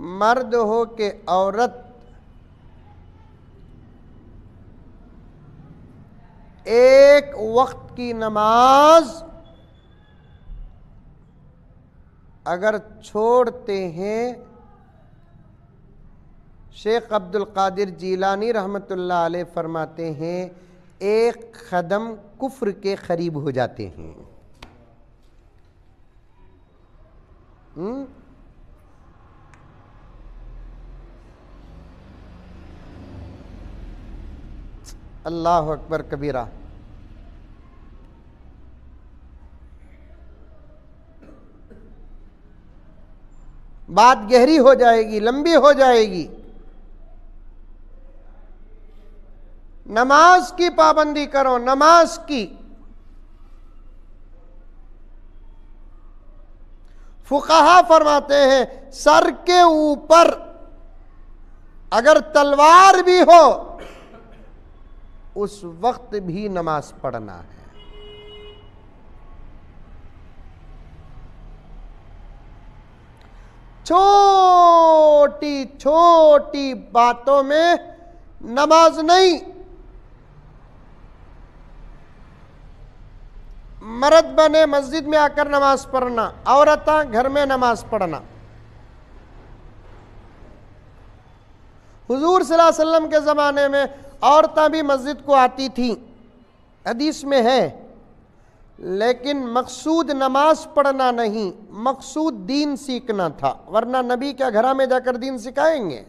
मर्द हो के औरत, एक वक्त की नमाज़ अगर छोड़ते हैं, शेख अब्दुल कादिर जीलानी रहमतुल्लाह अलैह फरमाते हैं, एक कदम कुफ्र के करीब हो जाते हैं हुँ? अल्लाह अकबर कबीरा। बात गहरी हो जाएगी, लंबी हो जाएगी। नमाज़ की पाबंदी करो, नमाज़ की। फुकाहा फरमाते हैं, सर के ऊपर अगर तलवार भी हो उस वक्त भी नमाज़ पढ़ना है। छोटी छोटी बातों में नमाज़ नहीं। मर्द बने मस्जिद में आकर नमाज़ पढ़ना, औरत घर में नमाज़ पढ़ना। हुजूर सल्लल्लाहु अलैहि वसल्लम के ज़माने में औरतें भी मस्जिद को आती थीं। हदीस में है, लेकिन मकसूद नमाज़ पढ़ना नहीं, मकसूद दीन सीखना था, वरना नबी क्या घरा में जाकर दीन सिखाएँगे?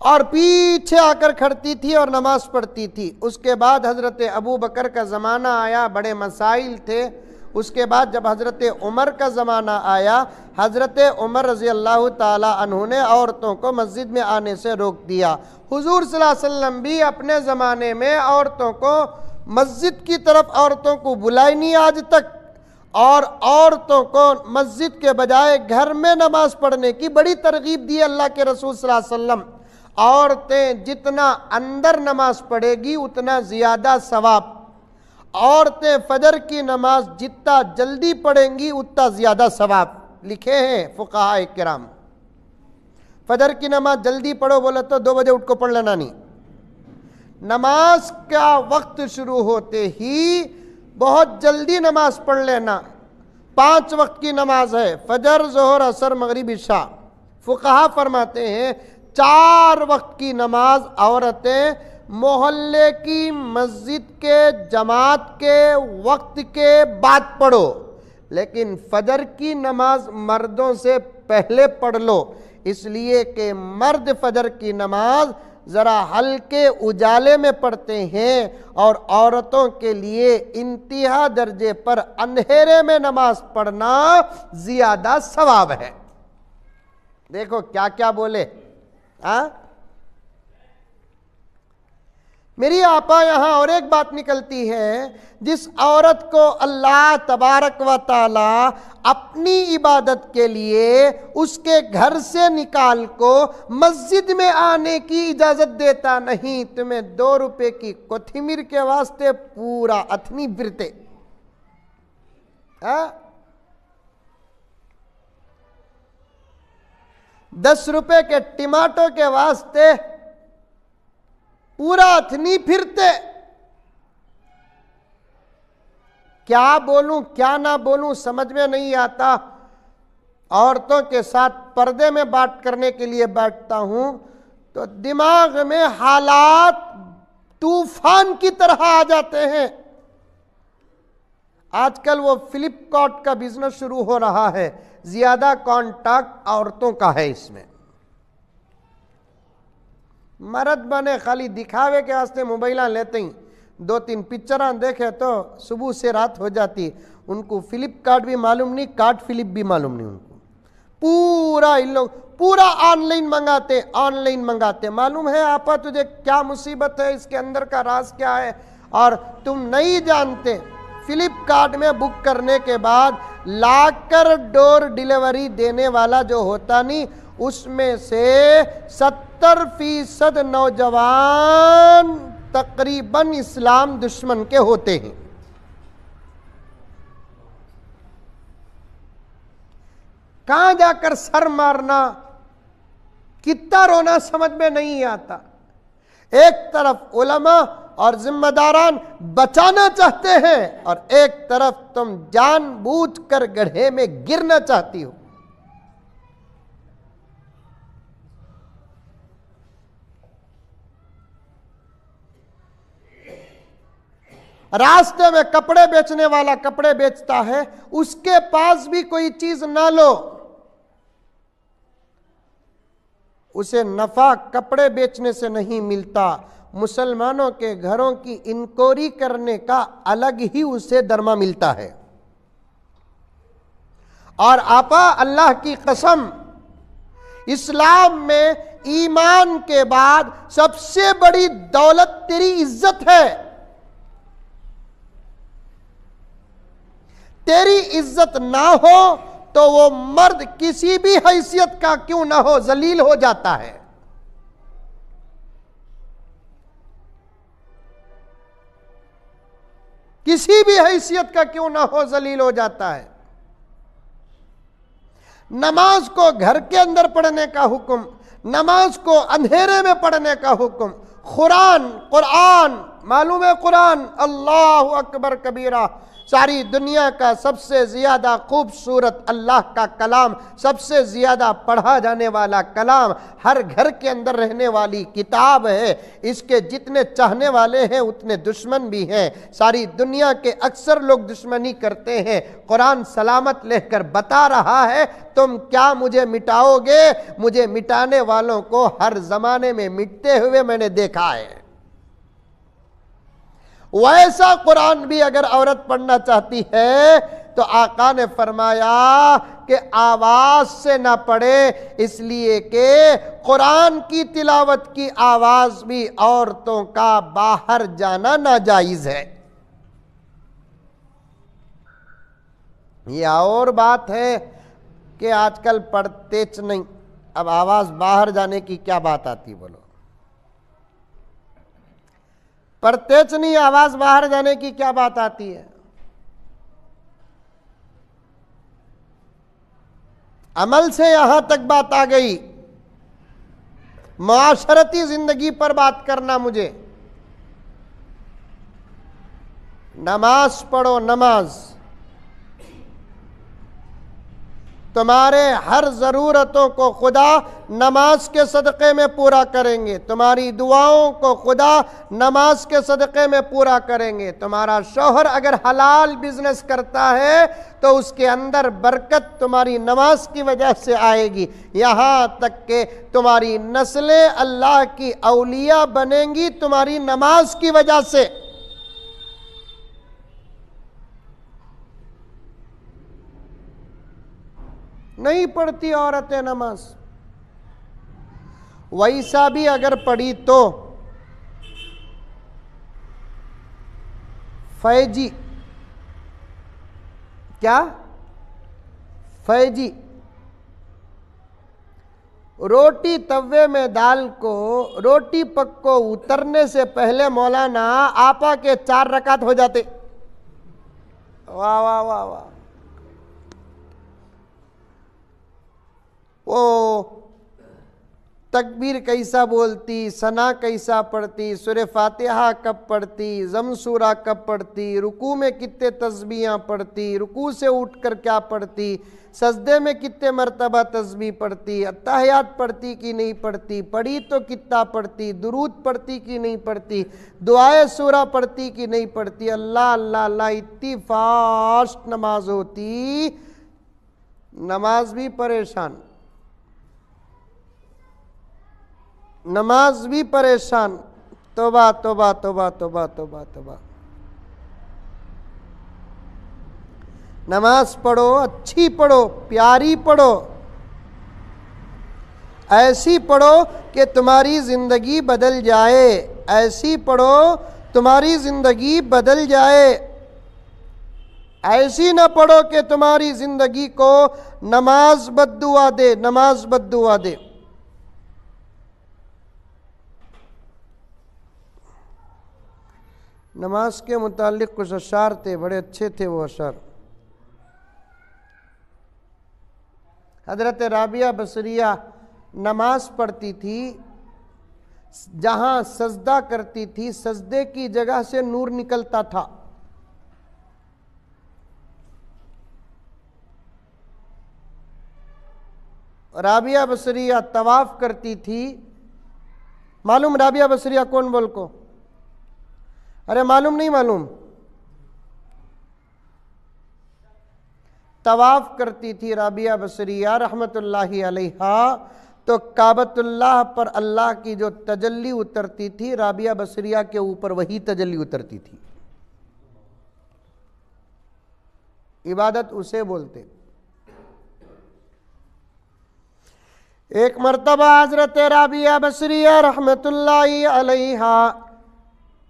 और पीछे आकर खड़ती थी और नमाज़ पढ़ती थी। उसके बाद हज़रत अबू बकर का ज़माना आया, बड़े मसाइल थे उसके बाद जब हज़रत उमर का ज़माना आया, हज़रत उमर रज़ी अल्लाह तु ने औरतों को मस्जिद में आने से रोक दिया। हुजूर वसल्लम भी अपने ज़माने में औरतों को मस्जिद की तरफ़ औरतों को बुलाई नहीं आज तक। और औरतों को मस्जिद के बजाय घर में नमाज़ पढ़ने की बड़ी तरगीब दी अल्लाह के रसूल वसल्लम। औरतें जितना अंदर नमाज़ पढ़ेगी, उतना ज़्यादा सवाब। औरतें फजर की नमाज़ जितना जल्दी पढ़ेंगी, उतना ज़्यादा सवाब। लिखे हैं फ़ुका कराम फजर की नमाज़ जल्दी पढ़ो, बोले तो दो बजे उठ को पढ़ लेना नहीं। नमाज़ का वक्त शुरू होते ही बहुत जल्दी नमाज़ पढ़ लेना। पाँच वक्त की नमाज़ है, फजर, जोहर, असर, मगरिब, इशा। फुकाहा फरमाते हैं चार वक्त की नमाज़ औरतें मोहल्ले की मस्जिद के जमात के वक्त के बाद पढ़ो, लेकिन फजर की नमाज़ मर्दों से पहले पढ़ लो। इसलिए कि मर्द फजर की नमाज़ ज़रा हल्के उजाले में पढ़ते हैं और औरतों के लिए इंतहा दर्जे पर अंधेरे में नमाज़ पढ़ना ज़्यादा सवाब है। देखो क्या क्या बोले? आ? मेरी आपा यहाँ और एक बात निकलती है, जिस औरत को अल्लाह तबारक व ताला अपनी इबादत के लिए उसके घर से निकाल को मस्जिद में आने की इजाज़त देता नहीं तुम्हें दो रुपए की कोथिमीर के वास्ते पूरा अथनी फिरते दस रुपए के टमाटो के वास्ते पूरा अथनी फिरते। क्या बोलूँ, क्या ना बोलूँ, समझ में नहीं आता। औरतों के साथ पर्दे में बात करने के लिए बैठता हूँ तो दिमाग में हालात तूफ़ान की तरह आ जाते हैं। आजकल वो फ्लिपकार्ट का बिज़नेस शुरू हो रहा है। ज़्यादा कॉन्टैक्ट औरतों का है इसमें। मर्द बने खाली दिखावे के वास्ते मोबाइल लेते ही। दो तीन पिक्चर देखे तो सुबह से रात हो जाती। उनको फ्लिपकार्ट भी मालूम नहीं, कार्ट फ्लिप भी मालूम नहीं उनको। पूरा इन लोग, पूरा ऑनलाइन मंगाते ऑनलाइन मंगाते। मालूम है आपा तुझे क्या मुसीबत है, इसके अंदर का राज क्या है? और तुम नहीं जानते। फ्लिपकार्ट में बुक करने के बाद लाकर डोर डिलीवरी देने वाला जो होता नहीं, उसमें से सत्तर फ़ीसद नौजवान तकरीबन इस्लाम दुश्मन के होते हैं। कहाँ जाकर सर मारना? कितना रोना समझ में नहीं आता। एक तरफ़ उलमा और जिम्मेदारान बचाना चाहते हैं और एक तरफ़ तुम जानबूझकर गड्ढे में गिरना चाहती हो। रास्ते में कपड़े बेचने वाला कपड़े बेचता है, उसके पास भी कोई चीज़ ना लो। उसे नफा कपड़े बेचने से नहीं मिलता मुसलमानों के घरों की इंक्वायरी करने का अलग ही उसे दरमा मिलता है। और आपा अल्लाह की कसम, इस्लाम में ईमान के बाद सबसे बड़ी दौलत तेरी इज़्ज़त है। तेरी इज़्ज़त ना हो तो वो मर्द किसी भी हैसियत का क्यों ना हो, जलील हो जाता है। किसी भी हैसियत का क्यों ना हो जलील हो जाता है? नमाज़ को घर के अंदर पढ़ने का हुक्म, नमाज़ को अंधेरे में पढ़ने का हुक्म, कुरान कुरान, मालूम है कुरान? अल्लाह अकबर कबीरा। सारी दुनिया का सबसे ज़्यादा खूबसूरत अल्लाह का कलाम, सबसे ज़्यादा पढ़ा जाने वाला कलाम, हर घर के अंदर रहने वाली किताब है। इसके जितने चाहने वाले हैं, उतने दुश्मन भी हैं। सारी दुनिया के अक्सर लोग दुश्मनी करते हैं। कुरान सलामत लेकर बता रहा है, तुम क्या मुझे मिटाओगे? मुझे मिटाने वालों को हर ज़माने में मिटते हुए मैंने देखा है। वैसा कुरान भी अगर औरत पढ़ना चाहती है तो आका ने फरमाया कि आवाज़ से ना पढ़े, इसलिए कि कुरान की तिलावत की आवाज़ भी औरतों का बाहर जाना नाजायज है। यह और बात है कि आजकल पढ़ते नहीं। अब आवाज़ बाहर जाने की क्या बात आती बोलो? पर तेचनी आवाज़ बाहर जाने की क्या बात आती है? अमल से यहाँ तक बात आ गई। माशरती ज़िंदगी पर बात करना मुझे। नमाज़ पढ़ो, नमाज़। तुम्हारे हर ज़रूरतों को खुदा नमाज़ के सदक़े में पूरा करेंगे। तुम्हारी दुआओं को खुदा नमाज़ के सदक़े में पूरा करेंगे। तुम्हारा शोहर अगर हलाल बिज़नेस करता है तो उसके अंदर बरकत तुम्हारी नमाज़ की वजह से आएगी। यहाँ तक के तुम्हारी नस्लें अल्लाह की अलिया बनेंगी तुम्हारी नमाज़ की वजह से। नहीं पढ़ती औरतें नमाज़। वैसा भी अगर पढ़ी तो फैजी, क्या? फैजी, रोटी तवे में दाल को रोटी पक को उतरने से पहले मौलाना आपा के चार रकात हो जाते। वाह वाह वाह वाह। वो तकबीर कैसा बोलती, सना कैसा पढ़ती सुर फातिहा कब पढ़ती, जमसूरा कब पढ़ती, रुकू में कितने तस्बियाँ पढ़ती, रुकू से उठकर क्या पढ़ती, सजदे में कितने मरतबा तस्बी पढ़ती, अत्ताहयात पढ़ती कि नहीं पढ़ती, पढ़ी तो कितना पढ़ती, दुरूद पढ़ती कि नहीं पढ़ती, दुआए सूरा पढ़ती कि नहीं पढ़ती, अल्लाह अल्लाह अल्लाह, इतनी फास्ट नमाज़ होती, नमाज़ भी परेशान। नमाज़ भी परेशान। तोबा तोबा तोबा तोबा तोबा तोबा। नमाज़ पढ़ो, अच्छी पढ़ो, प्यारी पढ़ो। ऐसी पढ़ो कि तुम्हारी ज़िंदगी बदल जाए। ऐसी पढ़ो, तुम्हारी ज़िंदगी बदल जाए। ऐसी ना पढ़ो कि तुम्हारी ज़िंदगी को नमाज़ बदुआ दे, नमाज़ बदुआ दे। नमाज़ के मुतालिक कुछ अशार थे, बड़े अच्छे थे वो अशार। हज़रत राबिया बसरिया नमाज़ पढ़ती थी, जहाँ सजदा करती थी, सजदे की जगह से नूर निकलता था। राबिया बसरिया तवाफ करती थी। मालूम राबिया बसरिया कौन बोल को? अरे मालूम नहीं मालूम। तवाफ करती थी राबिया बसरिया रहमतुल्लाहि अलैहा। तो काबतुल्लाह पर अल्लाह की जो तजल्ली उतरती थी, राबिया बसरिया के ऊपर वही तजल्ली उतरती थी। इबादत उसे बोलते। एक मरतबा हज़रत राबिया बसरिया रहमतुल्लाहि अलैहा।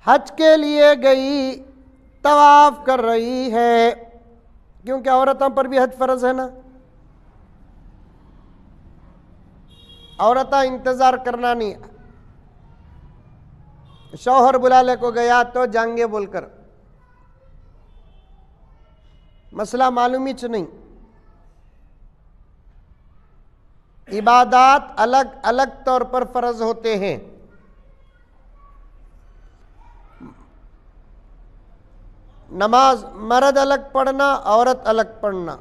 हज के लिए गई, तवाफ कर रही है। क्योंकि औरतों पर भी हज फ़र्ज़ है ना? औरत इंतज़ार करना नहीं। शौहर बुलाले को गया तो जाएँगे बोलकर। मसला मालूम ही नहीं। इबादात अलग अलग तौर पर फ़र्ज़ होते हैं। नमाज़ मर्द अलग पढ़ना औरत अलग पढ़ना।